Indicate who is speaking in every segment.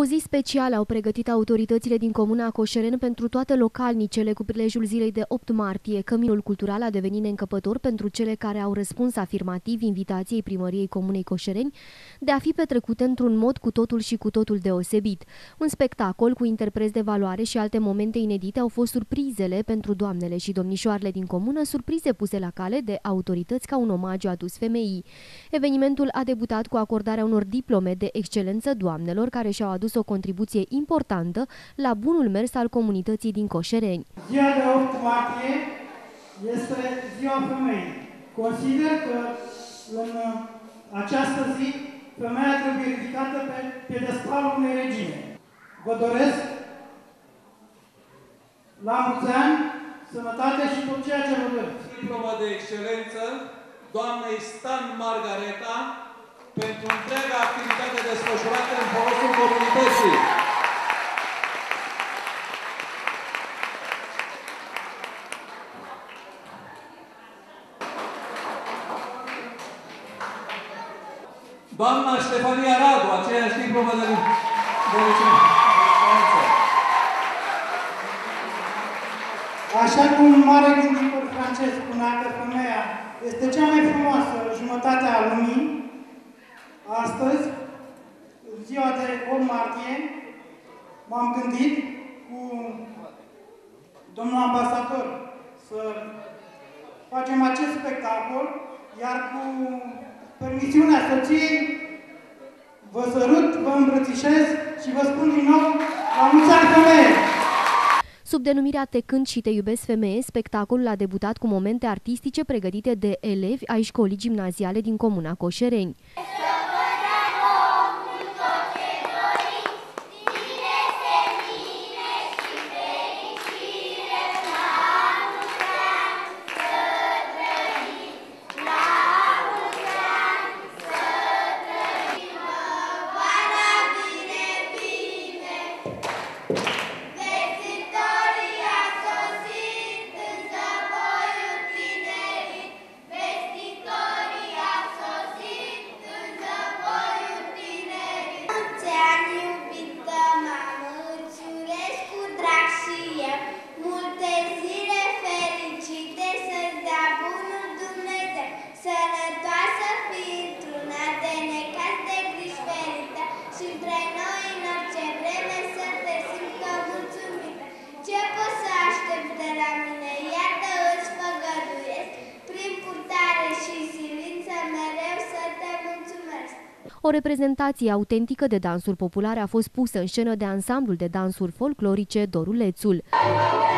Speaker 1: O zi specială au pregătit autoritățile din comuna Coșeren pentru toate localnicele cu prilejul zilei de 8 martie. Căminul cultural a devenit neîncăpător pentru cele care au răspuns afirmativ invitației primăriei comunei Coșereni de a fi petrecute într-un mod cu totul și cu totul deosebit. Un spectacol cu interpreți de valoare și alte momente inedite au fost surprizele pentru doamnele și domnișoarele din comună, surprize puse la cale de autorități ca un omagiu adus femeii. Evenimentul a debutat cu acordarea unor diplome de excelență doamnelor care și-au adus o contribuție importantă la bunul mers al comunității din Coșereni.
Speaker 2: Ziua de 8 martie este ziua femeii. Consider că în această zi femeia trebuie ridicată pe piedestalul unei regine. Vă doresc la mulți ani, sănătate și tot ceea ce vă doriți.
Speaker 3: Diplomă de excelență doamnei Stan Margareta pentru întreaga activitate desfășurată în folosul comunității. Doamna Ștefania Radu, aceeași diplomă de, de licență.
Speaker 2: Așa cum un mare gânditor francez spunea că femeia este cea mai frumoasă jumătate a lumii, astăzi, în ziua de 8 martie, m-am gândit cu domnul ambasador să facem acest spectacol, iar cu permisiunea soției, vă sărut, vă îmbrățișez și vă spun din nou la mulți ani femeie!
Speaker 1: Sub denumirea Te cânt și te iubesc femeie, spectacolul a debutat cu momente artistice pregătite de elevi ai școlii gimnaziale din comuna Coșereni.
Speaker 4: Și între noi în orice vreme să te simtă mulțumită. Ce poți să aștepți de la mine? Iată îți făgăduiesc, prin purtare și silință mereu să te mulțumesc.
Speaker 1: O reprezentație autentică de dansuri populare a fost pusă în scenă de ansamblul de dansuri folclorice Dorulețul.
Speaker 4: Thank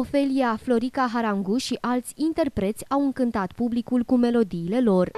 Speaker 5: Ofelia Florica Harangu și alți interpreți au încântat publicul cu melodiile lor.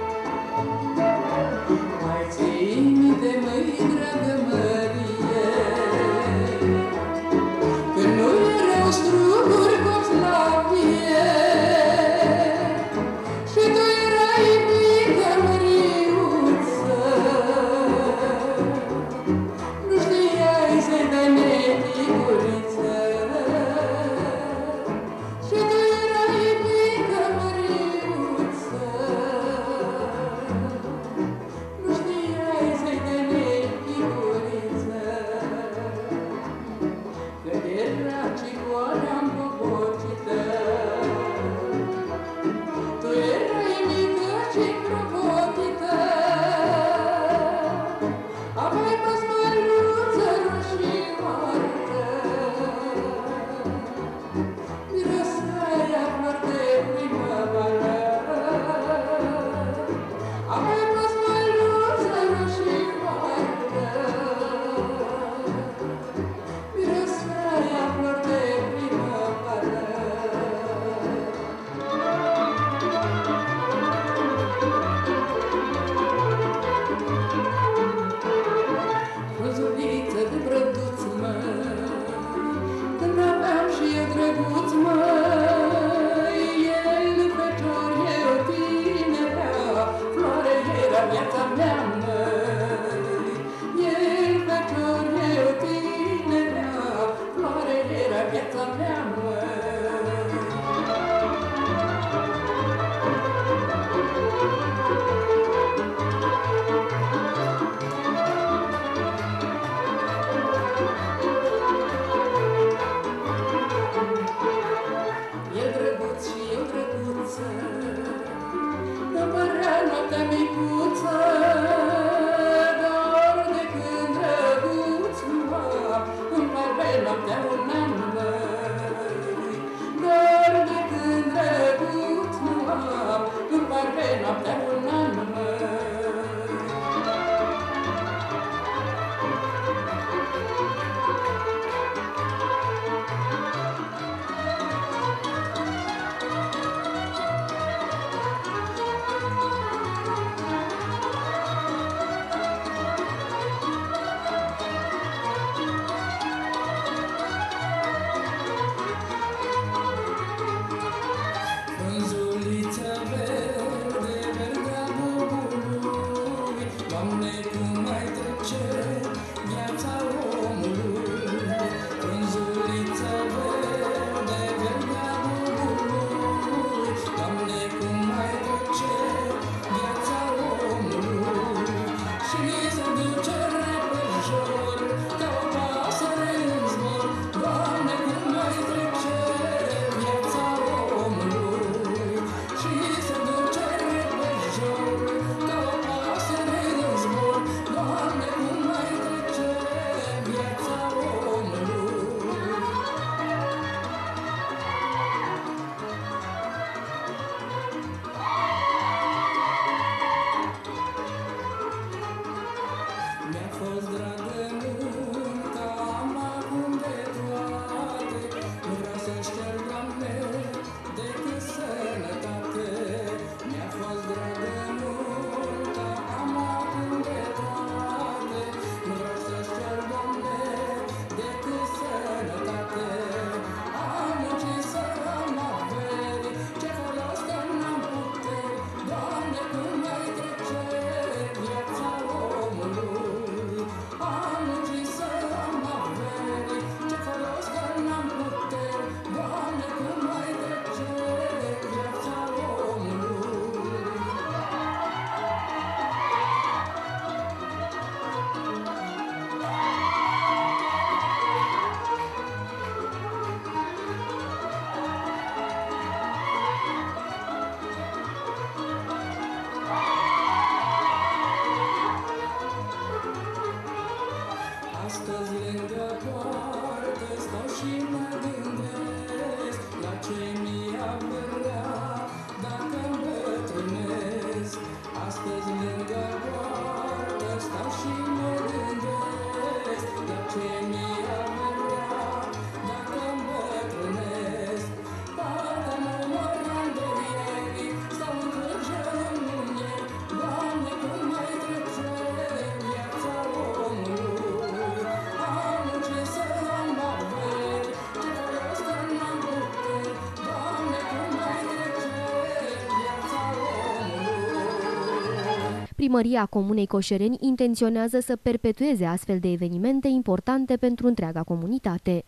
Speaker 1: Primăria Comunei Coșereni intenționează să perpetueze astfel de evenimente importante pentru întreaga comunitate.